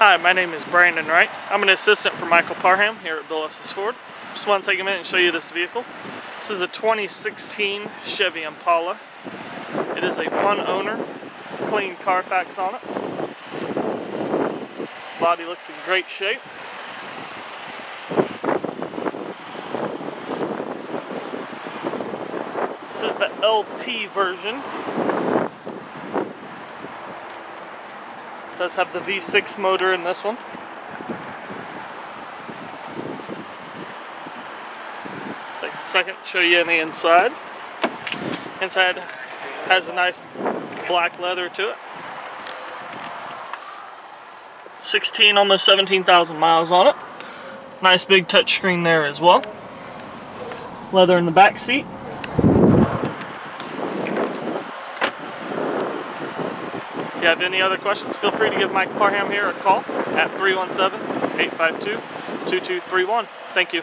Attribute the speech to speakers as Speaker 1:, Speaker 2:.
Speaker 1: Hi, my name is Brandon Wright. I'm an assistant for Michael Parham here at Bill Estes Ford. Just want to take a minute and show you this vehicle. This is a 2016 Chevy Impala. It is a one owner, clean Carfax on it. Body looks in great shape. This is the LT version. Does have the V6 motor in this one. Take a second to show you the inside. Inside has a nice black leather to it. 16, almost 17,000 miles on it. Nice big touchscreen there as well. Leather in the back seat. If you have any other questions, feel free to give Mike Parham here a call at 317-852-2231. Thank you.